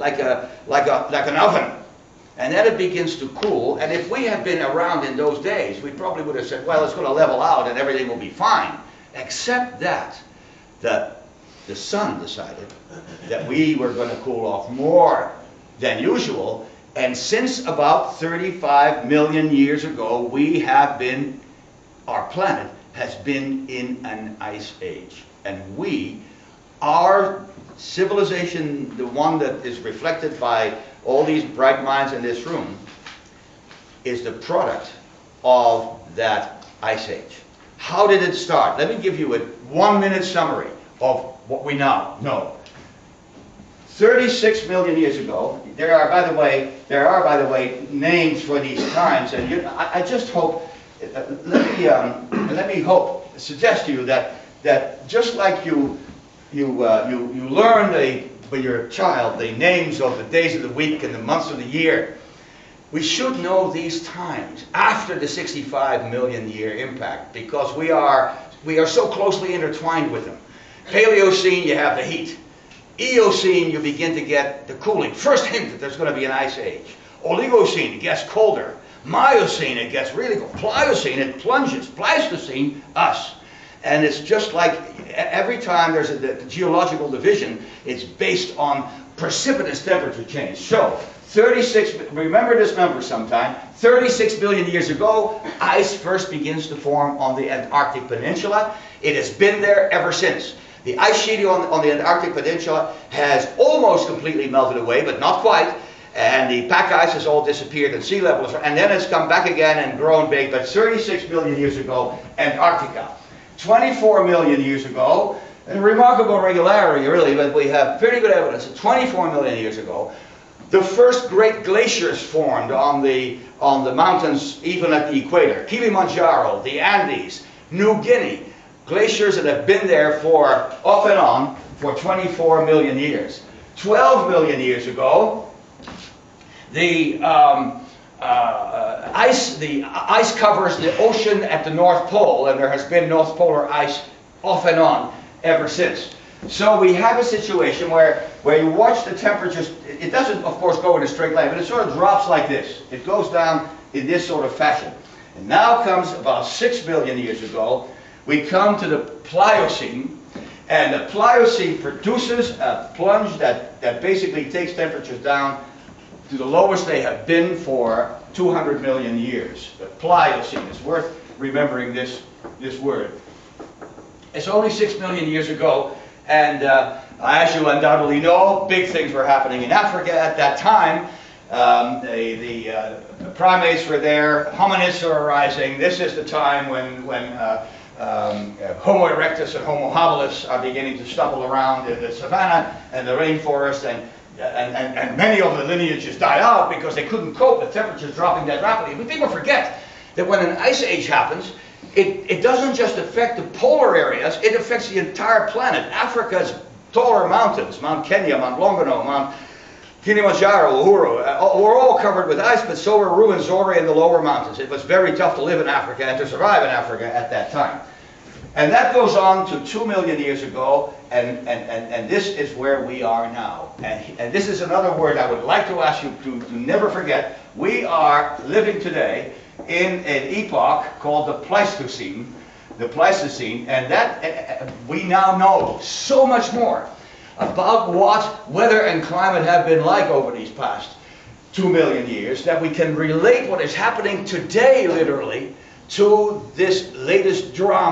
like a, like a, like an oven. And then it begins to cool, and if we had been around in those days, we probably would have said, well, it's going to level out and everything will be fine. Except that, the, the sun decided that we were going to cool off more than usual, and since about 35 million years ago, we have been, our planet has been in an ice age. And we, our civilization, the one that is reflected by all these bright minds in this room, is the product of that ice age. How did it start? Let me give you a one minute summary of what we now know. 36 million years ago, there are, by the way, there are, by the way, names for these times, and you, I, I, just hope, uh, let me, um, let me hope, suggest to you that, that just like you, you, uh, you, you learn the when you're a child, the names of the days of the week and the months of the year. We should know these times after the 65 million year impact because we are, we are so closely intertwined with them. Paleocene, you have the heat. Eocene, you begin to get the cooling. First hint that there's going to be an ice age. Oligocene, it gets colder. Miocene, it gets really cold. Pliocene, it plunges. Pleistocene, us. And it's just like every time there's a geological division, it's based on precipitous temperature change. So, 36, remember this number sometime, 36 billion years ago, ice first begins to form on the Antarctic Peninsula. It has been there ever since. The ice sheet on, on the Antarctic Peninsula has almost completely melted away, but not quite. And the pack ice has all disappeared and sea levels, and then it's come back again and grown big. But 36 billion years ago, Antarctica. 24 million years ago, and remarkable regularity really, but we have pretty good evidence that 24 million years ago, the first great glaciers formed on the, on the mountains even at the equator. Kilimanjaro, the Andes, New Guinea, glaciers that have been there for off and on for 24 million years. 12 million years ago, the um, uh, ice, the ice covers the ocean at the North Pole, and there has been North Polar ice off and on ever since. So we have a situation where, where you watch the temperatures, it doesn't of course go in a straight line, but it sort of drops like this. It goes down in this sort of fashion. And now comes about 6 billion years ago, we come to the Pliocene, and the Pliocene produces a plunge that, that basically takes temperatures down to the lowest they have been for 200 million years. The Pliocene is worth remembering this, this word. It's only 6 million years ago, and uh, as you undoubtedly know, big things were happening in Africa at that time. Um, the, the, uh, primates were there, hominids are arising. This is the time when, when uh, um, Homo erectus and Homo habilis are beginning to stumble around in the savanna and the rainforest, and and, and, and many of the lineages died out because they couldn't cope with temperatures dropping that rapidly. But people forget that when an ice age happens, it, it doesn't just affect the polar areas, it affects the entire planet. Africa's taller mountains, Mount Kenya, Mount Longonot, Mount Kilimanjaro, Uhuru, uh, were all covered with ice, but so were Ruwenzori and the lower mountains. It was very tough to live in Africa and to survive in Africa at that time. And that goes on to two million years ago, and, and, and, and this is where we are now. And, and this is another word I would like to ask you to, to never forget. We are living today in an epoch called the Pleistocene, the Pleistocene, and that uh, we now know so much more about what weather and climate have been like over these past two million years that we can relate what is happening today, literally, to this latest drama.